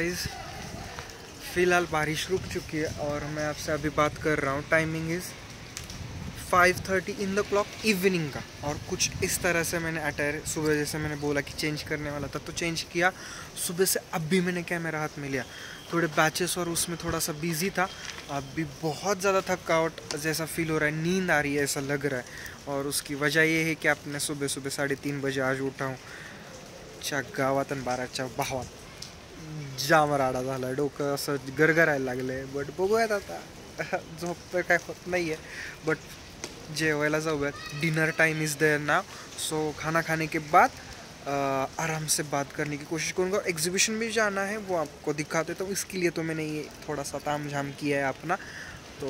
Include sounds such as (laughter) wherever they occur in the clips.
Guys फ़िलहाल बारिश रुक चुकी है और मैं आपसे अभी बात कर रहा हूँ। Timing is 5:30 in the clock evening का। और कुछ इस तरह से मैंने अटायर सुबह जैसे मैंने बोला कि चेंज करने वाला था तो चेंज किया। सुबह से अब भी मैंने कैमरा हाथ में लिया। थोड़े बैचेस और उसमें थोड़ा सा बिज़ी था। अब भी बहुत ज़्यादा थकावट जैसा फील हो रहा है, नींद आ रही है ऐसा लग रहा है। और उसकी वजह ये है कि आपने सुबह सुबह साढ़े तीन बजे आज उठा हूँ। गावात आणि बाराच्या भावात जाम राडा झाला, डोकं असं गरगरायला लागलं आहे बट बघूयात आता. (laughs) झोप तर काय होत नाही आहे बट जेवायला जाऊयात. डिनर टाइम इज़ देयर ना सो खाना खाने के बाद आराम से बात करने की कोशिश करूँगा. एग्जीबिशन भी जाना है, वो आपको दिखाते तो इसके लिए तो मैंने ये थोड़ा सा ताम झाम किया है अपना. तो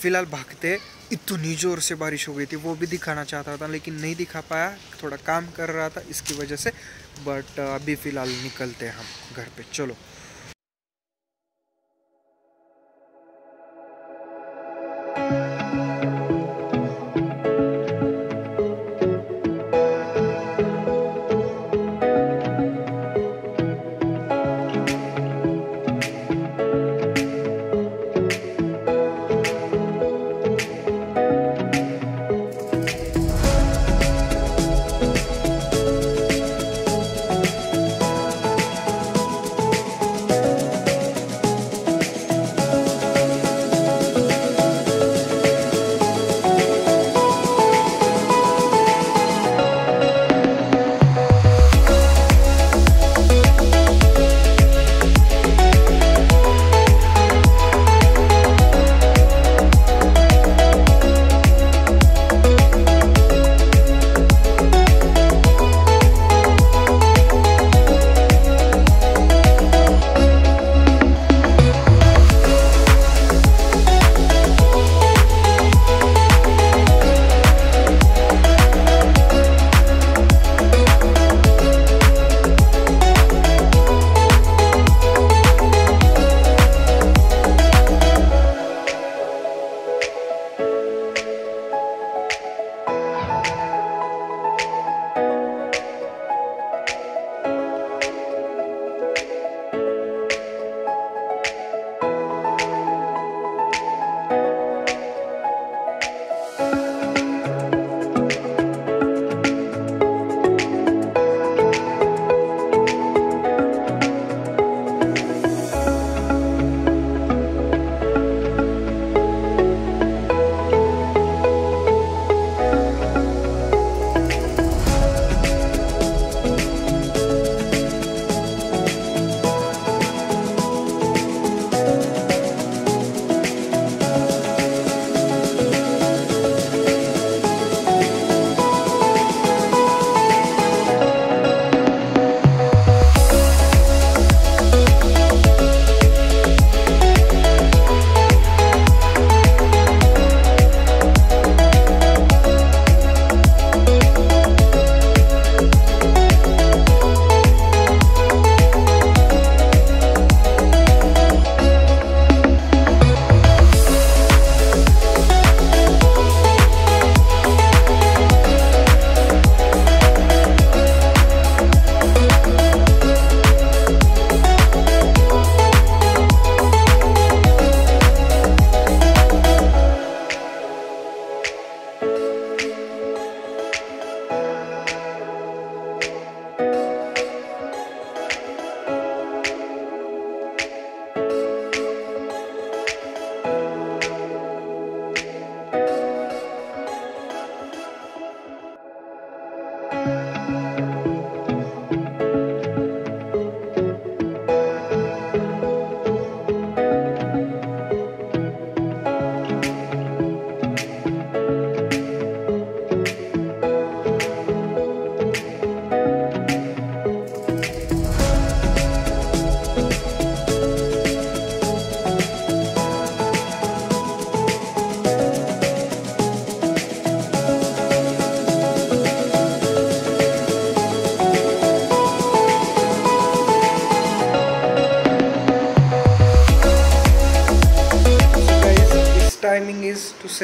फ़िलहाल भागते. इतनी ज़ोर से बारिश हो गई थी, वो भी दिखाना चाहता था, लेकिन नहीं दिखा पाया. थोड़ा काम कर रहा था, इसकी वजह से बट अभी फ़िलहाल निकलते हैं हम घर पे। चलो।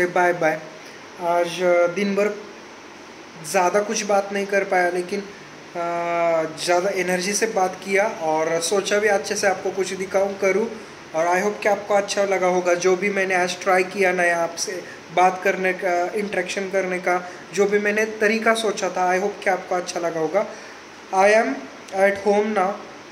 बाय बाय आज दिन भर ज़्यादा कुछ बात नहीं कर पाया, लेकिन ज़्यादा एनर्जी से बात किया और सोचा भी अच्छे से आपको कुछ दिखाऊँ, करूँ। और आई होप कि आपको अच्छा लगा होगा, जो भी मैंने आज ट्राई किया नया आपसे बात करने का इंट्रैक्शन करने का, जो भी मैंने तरीका सोचा था आई होप कि आपको अच्छा लगा होगा। आई एम एट होम ना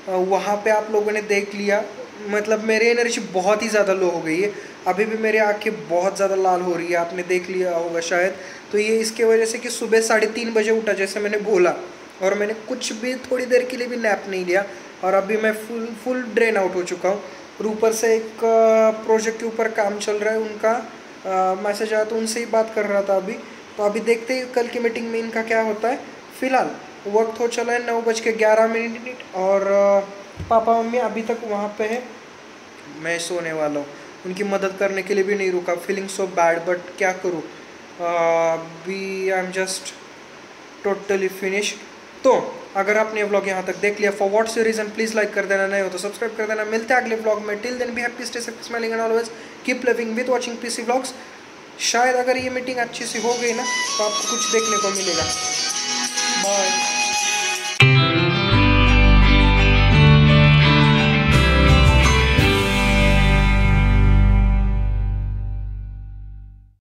वहाँ पे आप लोगों ने देख लिया। मतलब मेरी एनर्जी बहुत ही ज़्यादा लो हो गई है। अभी भी मेरी आँखें बहुत ज़्यादा लाल हो रही है, आपने देख लिया होगा शायद। तो ये इसके वजह से कि सुबह साढ़े तीन बजे उठा, जैसे मैंने बोला, और मैंने कुछ भी थोड़ी देर के लिए भी नैप नहीं लिया, और अभी मैं फुल फुल ड्रेन आउट हो चुका हूँ। और ऊपर से एक प्रोजेक्ट के ऊपर काम चल रहा है, उनका मैसेज आया तो उनसे ही बात कर रहा था अभी। तो अभी देखते हैं कल की मीटिंग में इनका क्या होता है। फ़िलहाल, वक्त हो चला है नौ बज के ग्यारह मिनट, और पापा, मम्मी अभी तक वहाँ पे है। मैं सोने वाला हूँ। उनकी मदद करने के लिए भी नहीं रुका। फीलिंग सो बैड बट क्या करूँ? Be I am just totally finish तो अगर आपने ये व्लॉग यहाँ तक देख लिया for what's reason please like कर देना, नहीं हो तो सब्सक्राइब कर देना। मिलते हैं अगले व्लॉग में। Till then be happy stay smiling and always keep living watching PC vlogs शायद अगर ये मीटिंग अच्छी सी हो गई ना तो आपको कुछ देखने को मिलेगा। बाय